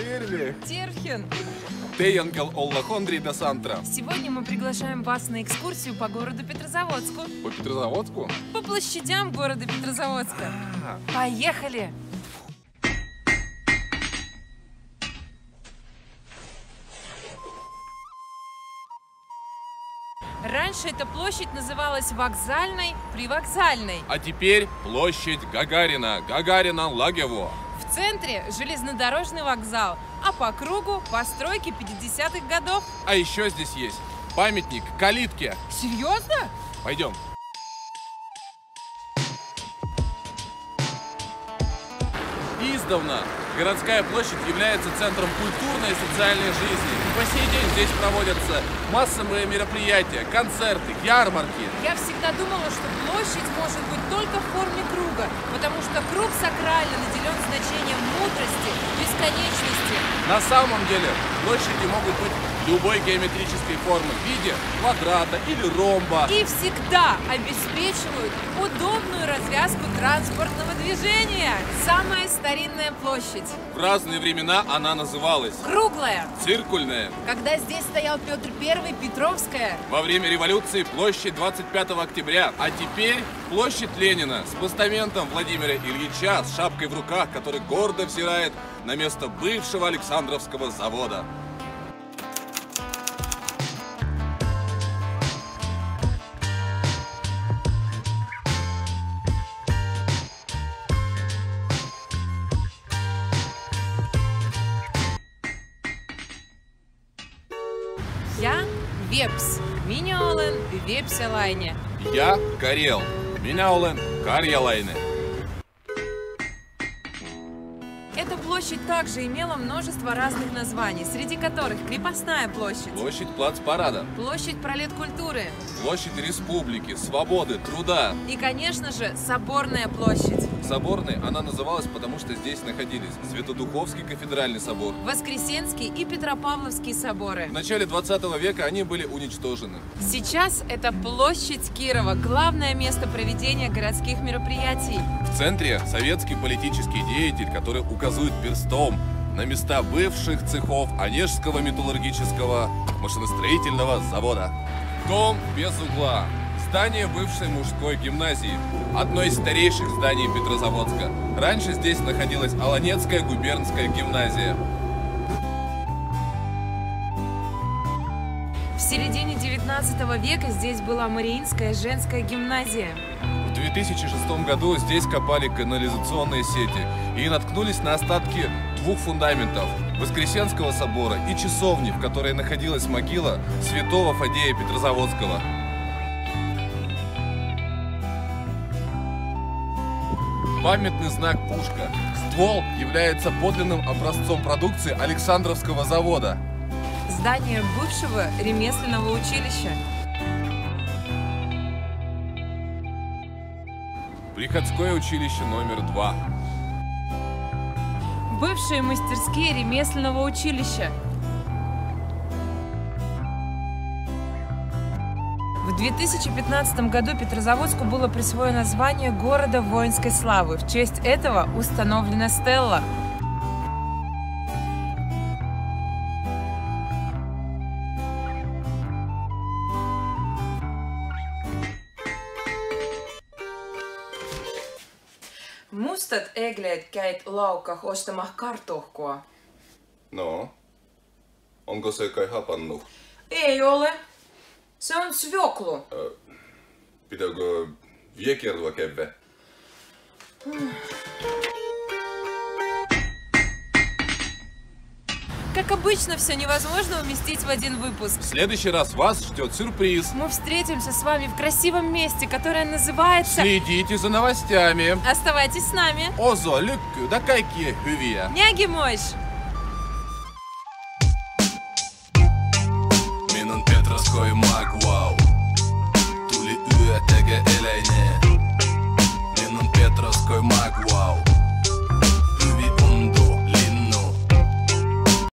Пушкин. Теянгел Оллахондри де Сантра. Сегодня мы приглашаем вас на экскурсию по городу Петрозаводску. По Петрозаводску? По площадям города Петрозаводска. А, Поехали! Раньше эта площадь называлась Вокзальной, Привокзальной. А теперь площадь Гагарина, Гагарина-Лагево. В центре железнодорожный вокзал, а по кругу постройки 50-х годов. А еще здесь есть памятник Калитке. Серьезно? Пойдем. Издавна городская площадь является центром культурной и социальной жизни. По сей день здесь проводятся массовые мероприятия, концерты, ярмарки. Я всегда думала, что площадь может быть только в форме круга, На самом деле площади могут быть любой геометрической формы в виде квадрата или ромба. И всегда обеспечивают удобную развязку транспортного движения. Самая старинная площадь. В разные времена она называлась Круглая. циркульная. Когда здесь стоял Петр I, Петровская. Во время революции площадь 25 октября, а теперь площадь Ленина с постаментом Владимира Ильича с шапкой в руках, который гордо взирает на место бывшего Александровского завода. Вепс. Меня Олен Вепселайне. Я Карел. Меня Олен Карьялайне. Площадь также имела множество разных названий, среди которых Крепостная площадь, Площадь Плацпарада. Площадь Пролеткультуры Площадь Республики, Свободы, Труда. и, конечно же, Соборная площадь. Соборной она называлась, потому что здесь находились Святодуховский кафедральный собор. Воскресенский и Петропавловский соборы. В начале 20 века они были уничтожены. Сейчас это площадь Кирова, главное место проведения городских мероприятий. В центре советский политический деятель, который указывает перстом на места бывших цехов Онежского металлургического машиностроительного завода. Дом без угла. Здание бывшей мужской гимназии. Одно из старейших зданий Петрозаводска. Раньше здесь находилась Аланецкая губернская гимназия. В середине 19 века здесь была Мариинская женская гимназия. В 2006 году здесь копали канализационные сети и наткнулись на остатки двух фундаментов Воскресенского собора и часовни, в которой находилась могила святого Фадея Петрозаводского. Памятный знак «Пушка». Ствол является подлинным образцом продукции Александровского завода. Здание бывшего ремесленного училища. Приходское училище номер два. Бывшие мастерские ремесленного училища. В 2015 году Петрозаводску было присвоено звание города воинской славы. В честь этого установлена стелла. Mustat egleet käid laukah ostamah kartohkoa. No, onko se kai hapannut? Ei ole. Se on svjoklu. Pitääkö viekerua käydä? Как обычно, все невозможно уместить в один выпуск. В следующий раз вас ждет сюрприз. Мы встретимся с вами в красивом месте, которое называется... Следите за новостями. Оставайтесь с нами. Озо, лykky, да kaikki hyviä. Няги мощь! Magwau